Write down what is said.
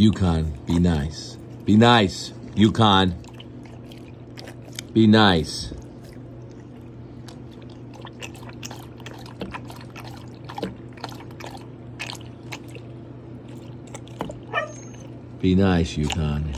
Yukon, be nice. Be nice, Yukon. Be nice. Be nice, Yukon.